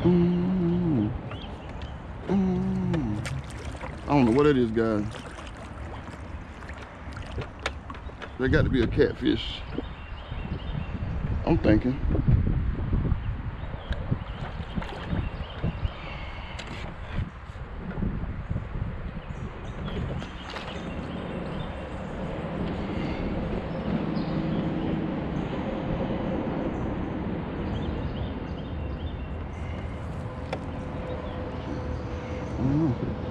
I don't know what it is, guys. There got to be a catfish. I'm thinking. Hmm.